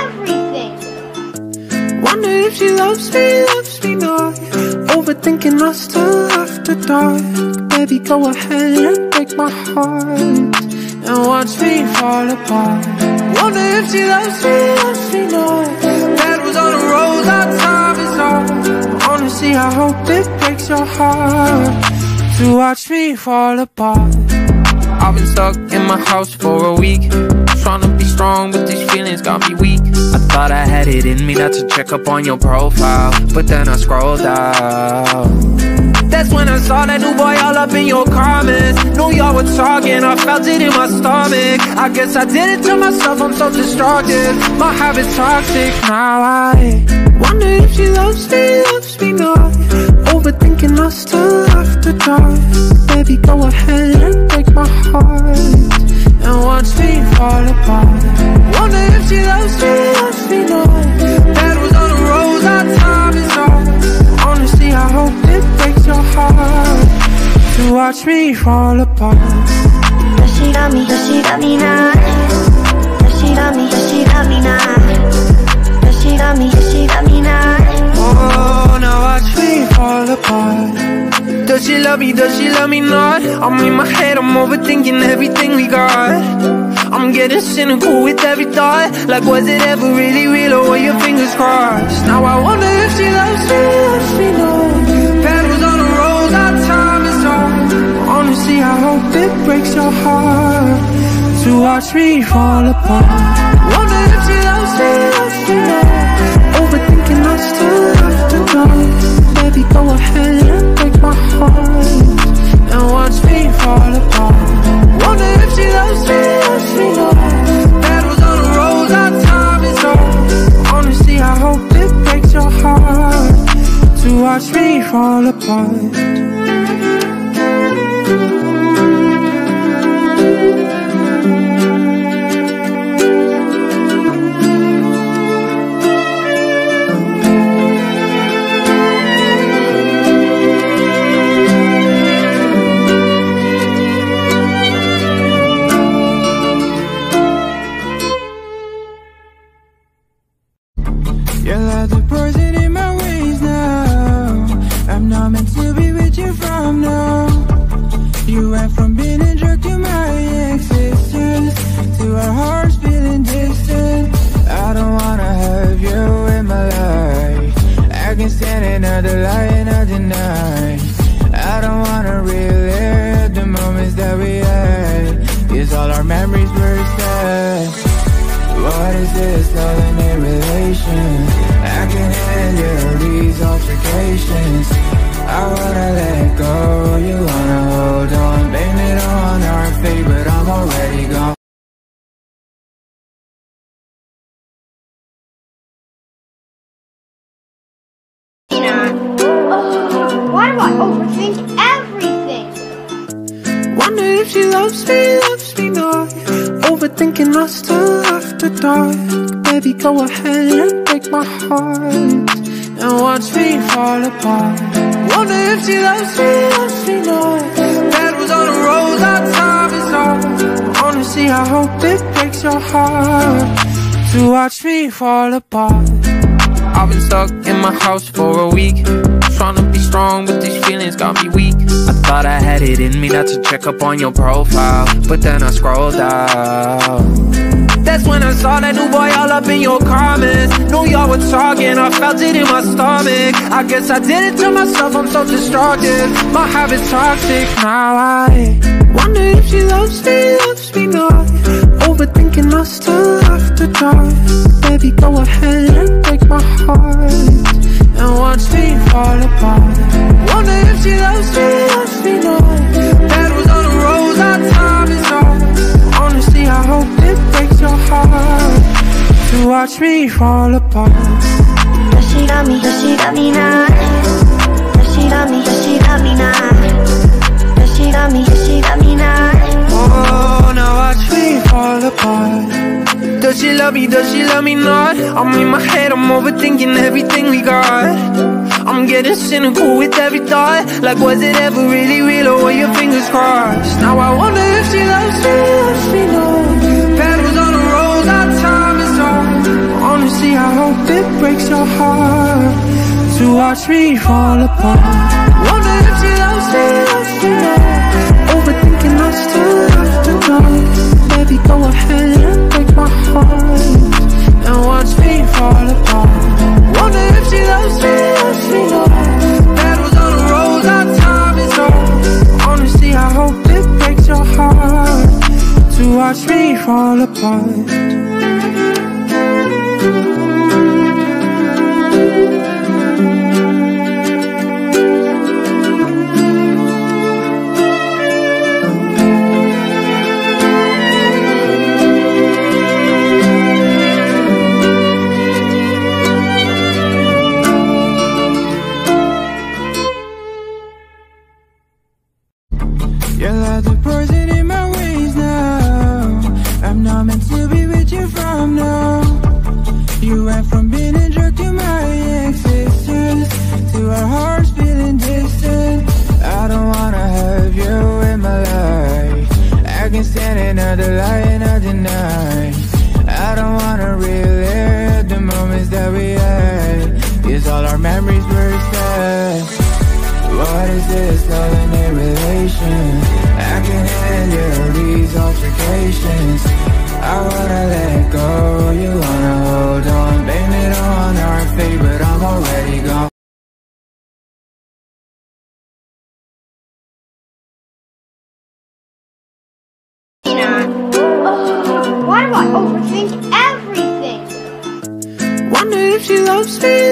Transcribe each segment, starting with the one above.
everything. Wonder if she loves me, loves me not. Overthinking us till after dark. Baby, go ahead and break my heart. And watch me fall apart. Wonder if she loves me, loves me not. Petals on the rose, our time is up. Honestly, I hope it breaks your heart. To watch me fall apart. I've been stuck in my house for a week Trying to be strong, but these feelings got me weak. I thought I had it in me not to check up on your profile But then I scrolled down That's when I saw that new boy all up in your comments. Knew y'all were talking, I felt it in my stomach. I guess I did it to myself, I'm so destructive My habit's toxic, now I Wonder if she loves me, loves me not. Overthinking us till after dark. Baby, go ahead and break my heart And watch me fall apart Wonder if she loves me, loves me not Petals on the rose, our time is up Honestly, I hope it breaks your heart To watch me fall apart Does she love me? Does she love me now? Does she love me? Does she love me now? Does she love me? Does she love me now? Oh, now watch me fall apart Does she love me, does she love me not? I'm in my head, I'm overthinking everything we got. I'm getting cynical with every thought. Like was it ever really real or were your fingers crossed? Now I wonder if she loves me, loves me not. Petals on the rose, our time is up. Honestly, I hope it breaks your heart To watch me fall apart. Wonder if she loves me, loves me not. Overthinking us till after dark. Baby, go ahead and break my heart Watch me fall apart Overthinking us till after dark. Baby, go ahead and break my heart And watch me fall apart. Wonder if she loves me, loves me not. Petals on the rose, our time is up. Honestly, I hope it breaks your heart To watch me fall apart. I've been stuck in my house for a week Trying to strong, but these feelings got me weak. I thought I had it in me not to check up on your profile But then I scrolled down That's when I saw that new boy all up in your comments. Knew y'all were talking, I felt it in my stomach. I guess I did it to myself, I'm so destructive My habit's toxic, now I Wonder if she loves me, loves me not. Overthinking us till after dark Baby, go ahead and break my heart And watch me fall apart Wonder if she loves me, loves me not Petals on the rose, our time is up Honestly, I hope it breaks your heart To watch me fall apart Does she love me? Does she love me now? Does she love me? Does she love me now? Does she love me? Does she love me now? Oh, now watch me fall apart Does she love me, does she love me not? I'm in my head, I'm overthinking everything we got. I'm getting cynical with every thought. Like was it ever really real or were your fingers crossed? Now I wonder if she loves me, loves me not Petals on the rose, our time is up. It breaks your heart To watch me fall apart. Wonder if she loves me, loves me more Overthinking us till after dark. Baby, go ahead heart And watch me fall apart. Wonder if she loves me, loves me more Petals on the rose, our time is up. Honestly, I hope it breaks your heart To watch me fall apart is this love relation? I can handle these altercations. I wanna let go, you wanna hold on. Blame it on our fate, but I'm already gone. Why do I overthink everything? Wonder if she loves me, loves me not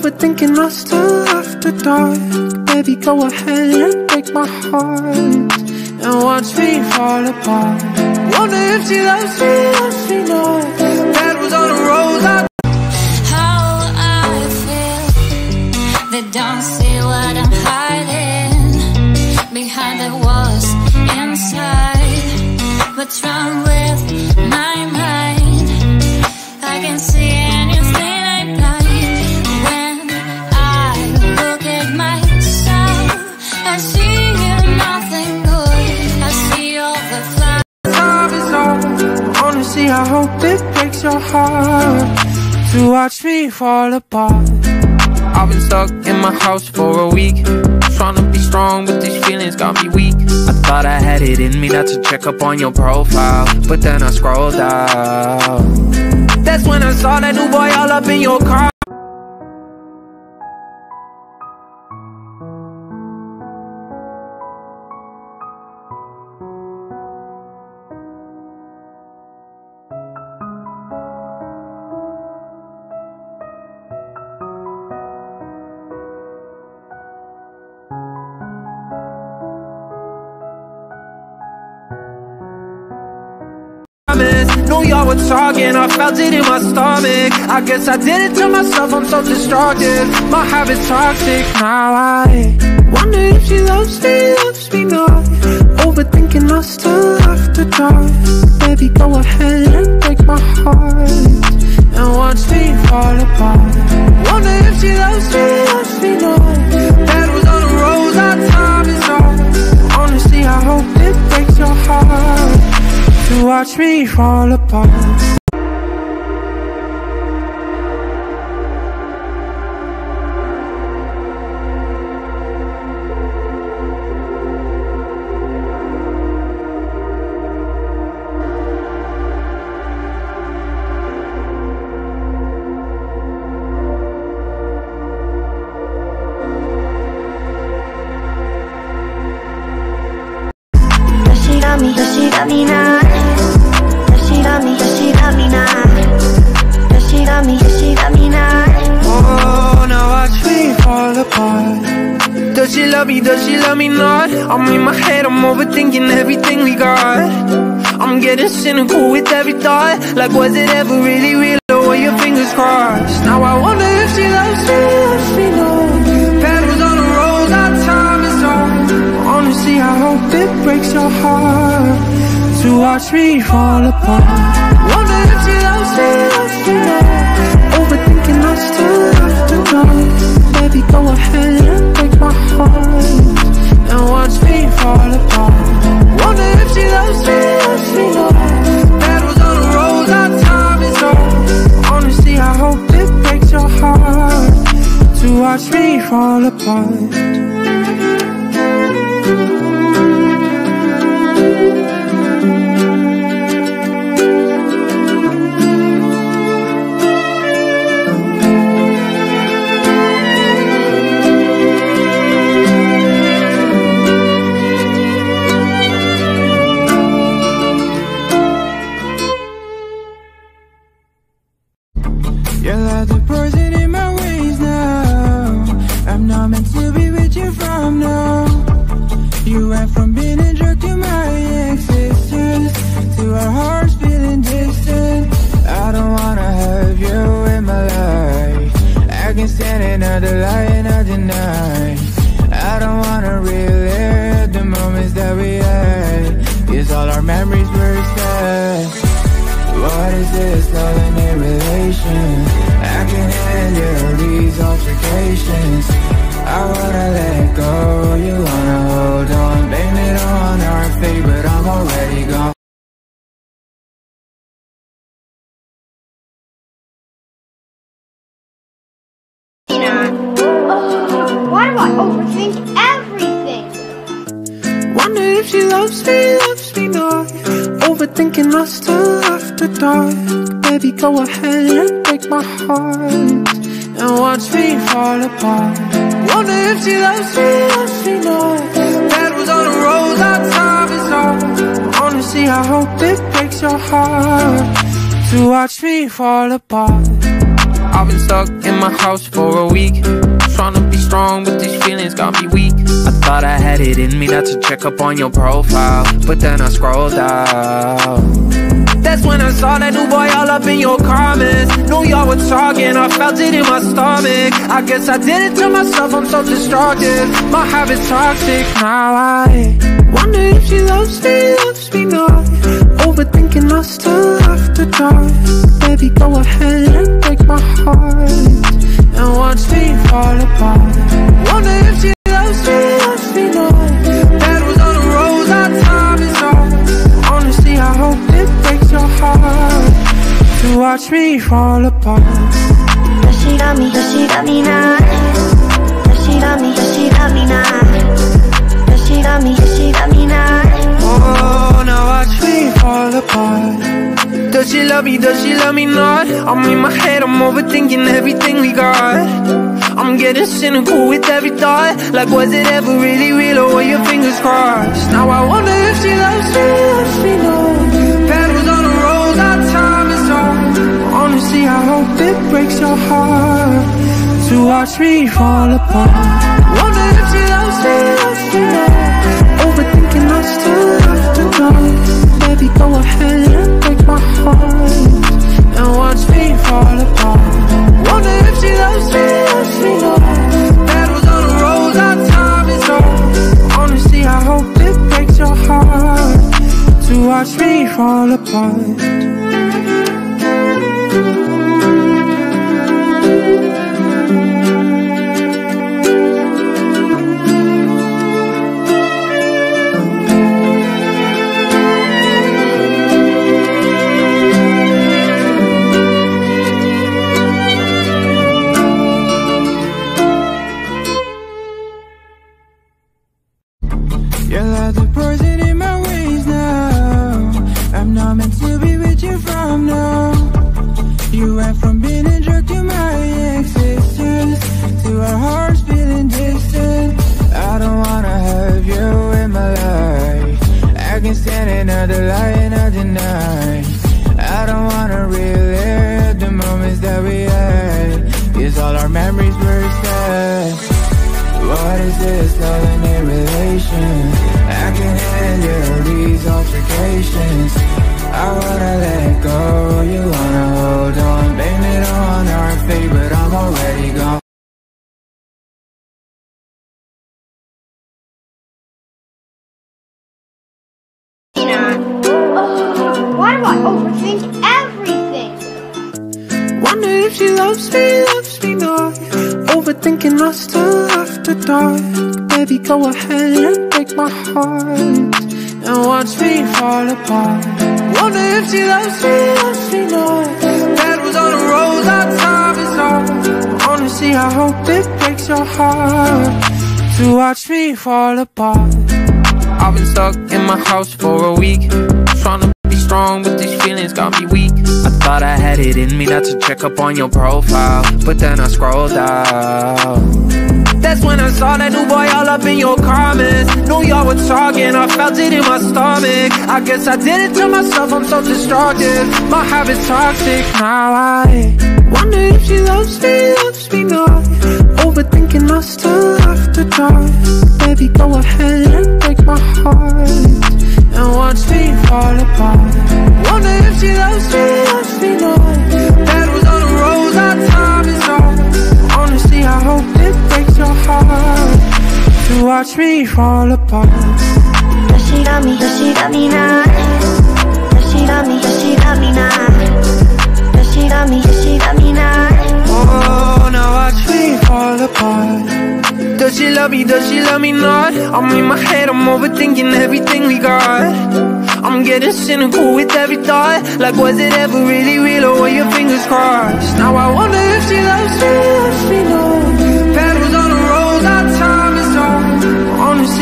Overthinking us till after dark Baby, go ahead and break my heart And watch me fall apart Wonder if she loves me, loves me not Petals on the rose, I how I feel. They don't see what I'm hiding behind the walls inside. What's wrong with my mind? I can see anything I hope it breaks your heart To watch me fall apart. I've been stuck in my house for a week Trying to be strong, but these feelings got me weak. I thought I had it in me not to check up on your profile But then I scrolled down That's when I saw that new boy all up in your car y'all were talking, I felt it in my stomach. I guess I did it to myself, I'm so destructive. My habit's toxic. Now I wonder if she loves me, loves me not. Overthinking us till after dark. Baby, go ahead and break my heart. And watch me fall apart. Wonder if she loves me, loves me not. Petals on the rose, our time is up. Honestly, I hope it watch me fall apart. Getting cynical with every thought. Like, was it ever really real? Or were your fingers crossed? Now I wonder if she loves me, loves me not. Petals on the rose, our time is up. Honestly, I hope it breaks your heart to watch me fall apart. Wonder if she loves me, loves me not. Overthinking us till after dark. Baby, go ahead and break my heart and watch me fall apart. Wonder if she loves me, loves me not. watch me fall apart. Altercations I wanna let go, you wanna hold on. Blame it on our fate, but I'm already gone. Why do I overthink everything? Wonder if she loves me, loves me not. Overthinking us till after dark. Baby, go ahead and break my heart And watch me fall apart. Wonder if she loves me, loves me not. That was on the rose, our time is up. Honestly, I hope it breaks your heart. To watch me fall apart. I've been stuck in my house for a week. Trying to be strong, but these feelings got me weak. I thought I had it in me not to check up on your profile But then I scrolled down That's when I saw that new boy all up in your comments. Knew y'all were talking, I felt it in my stomach. I guess I did it to myself, I'm so destructive My habit's toxic, now I Wonder if she loves me, loves me not. Overthinking us till after dark. Baby, go ahead and break my heart And watch me fall apart. Wonder if she loves me, loves me not. Was on the rose, our time is up. Honestly, I hope it breaks your heart To watch me fall apart Does she love me? Does she love me not? Does she love me? Does she love me not? Does she love me? Does she love me not? Oh, now watch me fall apart Does she love me, does she love me not? I'm in my head, I'm overthinking everything we got I'm getting cynical with every thought Like was it ever really real or were your fingers crossed? Now I wonder if she loves me, loves me not it breaks your heart To watch me fall apart. Wonder if she loves me, loves me. Not Overthinking us till after dark Baby, go ahead and break my heart And watch me fall apart. Wonder if she loves me, loves me. Not Petals on the rose, our time is up Honestly, I hope it breaks your heart To watch me fall apart go ahead and break my heart And watch me fall apart. Wonder if she loves me, loves me not. Was on the rose, our time is up. Honestly, I hope it breaks your heart To watch me fall apart. I've been stuck in my house for a week. Trying to be strong, but these feelings got me weak. I thought I had it in me not to check up on your profile But then I scrolled down that's when I saw that new boy all up in your comments. Knew y'all were talking, I felt it in my stomach. I guess I did it to myself, I'm so destructive My habit's toxic Now I wonder if she loves me, loves me not. Overthinking us till after dark. Baby, go ahead and break my heart And watch me fall apart. Wonder if she loves me, loves me not. Petals on the rose, our time watch me fall apart Does she love me? Does she love me now? Does she love me? Does she love me now? Does she love me? Does she love me now? Oh, now watch me fall apart Does she love me? Does she love me not? I'm in my head, I'm overthinking everything we got I'm getting cynical with every thought Like was it ever really real or were your fingers crossed? Now I wonder if she loves me, loves me not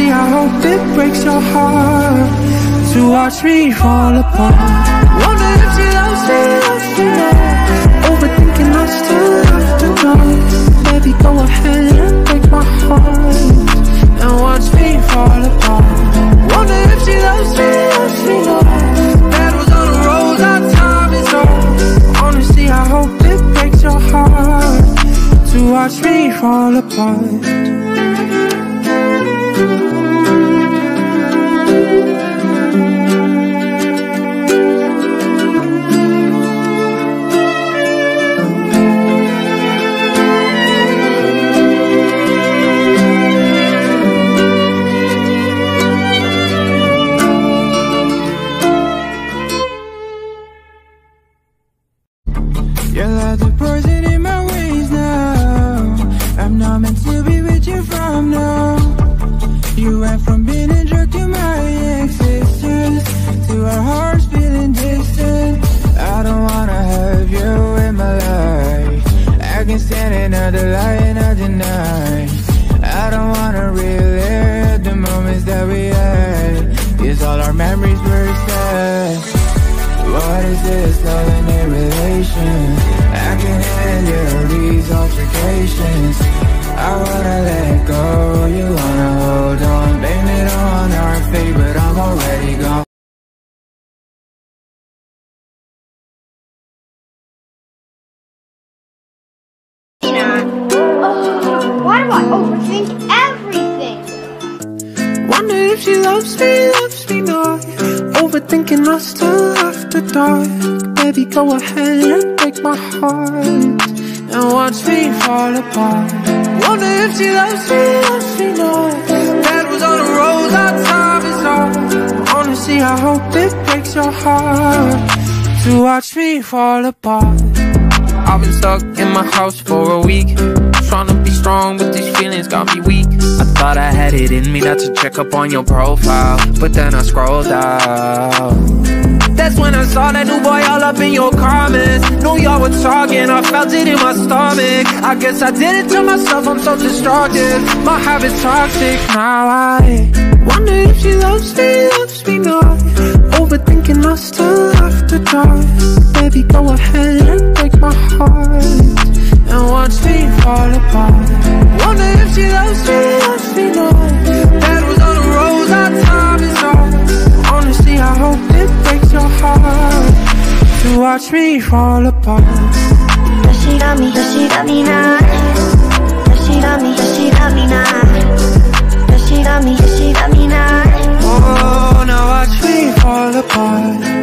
up I hope it breaks your heart. To watch me fall apart. Wonder if she loves me, loves me Overthinking us till after dark. Baby, go ahead and break my heart Overthinking us till after dark Baby, go ahead and break my heart. And watch me fall apart. Wonder if she loves me, loves me not. Petals on the rose, our time is up Honestly, I hope it breaks your heart. To watch me fall apart. I've been stuck in my house for a week strong, but these feelings got me weak. I thought I had it in me not to check up on your profile But then I scrolled down That's when I saw that new boy all up in your comments. Knew y'all were talking, I felt it in my stomach. I guess I did it to myself, I'm so destructive My habit's toxic. Now I wonder if she loves me, loves me not. Overthinking us till after dark. Baby, go ahead and break my heart And watch me fall apart Wonder if she loves me, loves me not Petals on the rose, our time is up Honestly, I hope it breaks your heart To watch me fall apart Does she love me? Does she love me now? Does she love me? Does she love me now? Does she love me? Does she love me now? Oh, now watch me fall apart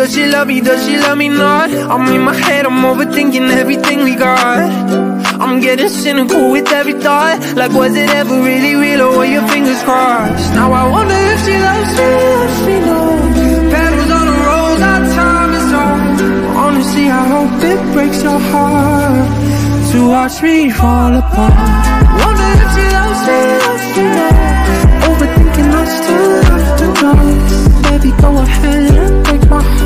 Does she love me, does she love me not? I'm in my head, I'm overthinking everything we got. I'm getting cynical with every thought. Like was it ever really real or were your fingers crossed? Now I wonder if she loves me, loves me not Petals on the rose, our time is up. Honestly, I hope it breaks your heart To watch me fall apart. Wonder if she loves me, loves me not Overthinking us till after dark. Baby, go ahead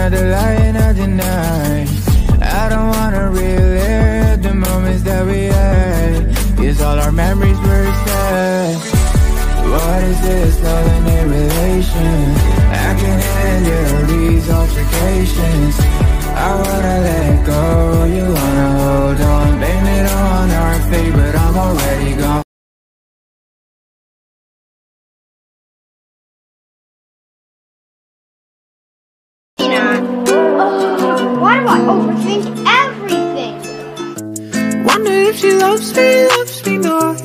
another lie, another night. I don't wanna relive the moments that we had. Cause all our memories were sad. What is this loving in relation? Overthink everything? Wonder if she loves me, loves me not.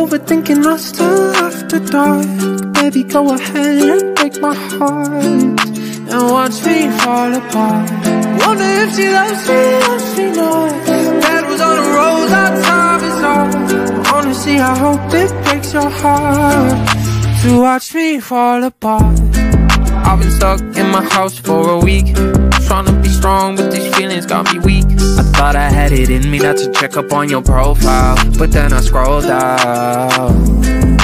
Overthinking us till after dark. Baby, go ahead and break my heart and watch me fall apart. Wonder if she loves me, loves me not. That was on the road, our time is on. Honestly, I hope it breaks your heart to watch me fall apart. I've been stuck in my house for a week Trying to be strong, but these feelings got me weak. I thought I had it in me not to check up on your profile But then I scrolled down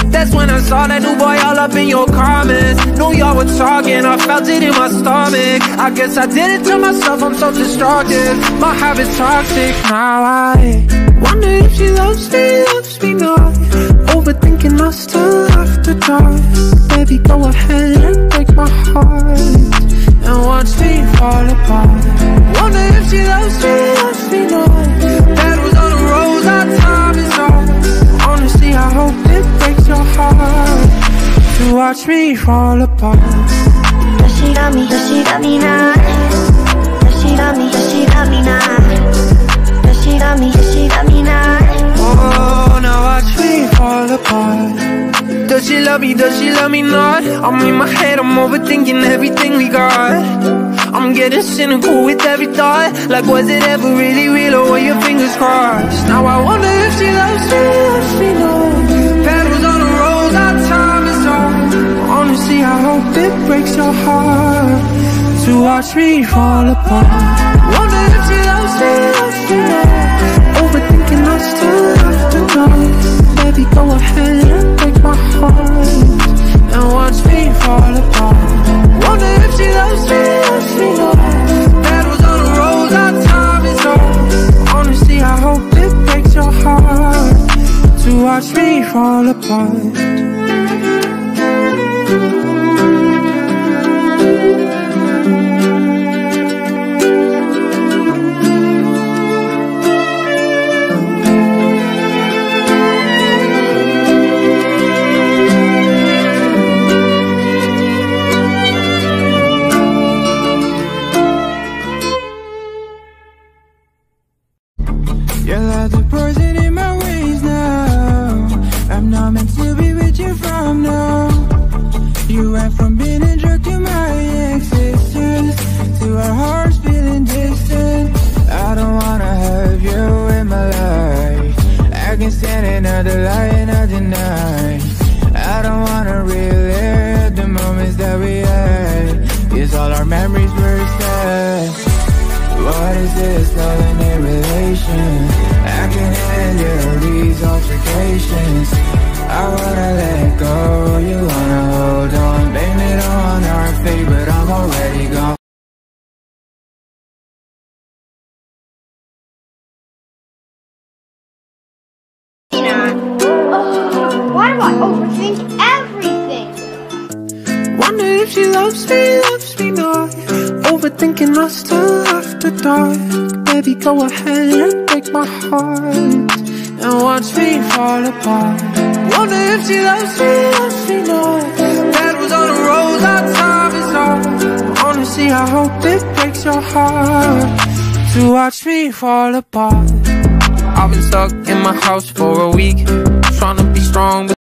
That's when I saw that new boy all up in your comments. Knew y'all were talking, I felt it in my stomach. I guess I did it to myself, I'm so destructive My habit's toxic, now I Wonder if she loves me, loves me not. Overthinking us till after dark Baby, go ahead and break my heart And watch me fall apart Wonder if she loves me, loves me not was on the road, our time is on Honestly, I hope it breaks your heart To watch me fall apart Does she love me? Does she love me now? Does she love me? Does she love me now? Does she love me? Does she love me now? Oh, now watch me fall apart Does she love me, does she love me not? I'm in my head, I'm overthinking everything we got. I'm getting cynical with every thought. Like was it ever really real or were your fingers crossed? Now I wonder if she loves me, loves me not Petals on the rose, our time is on Honestly, I hope it breaks your heart To watch me fall apart. Wonder if she loves me, loves me not Overthinking us till after dark. Baby, go ahead and break my heart And watch me fall apart. Wonder if she loves me, loves me not Petals on the rose, our time is on Honestly, I hope it breaks your heart To watch me fall apart these altercations. I wanna let go, you wanna hold on. Blame it on our fate, but I'm already gone. Why do I overthink everything? Wonder if she loves me, loves me not Overthinking us till after dark Baby, go ahead and break my heart And watch me fall apart Wonder if she loves me, loves me not That was on the road, our time is on Honestly, I hope it breaks your heart to watch me fall apart. I've been stuck in my house for a week, trying to be strong.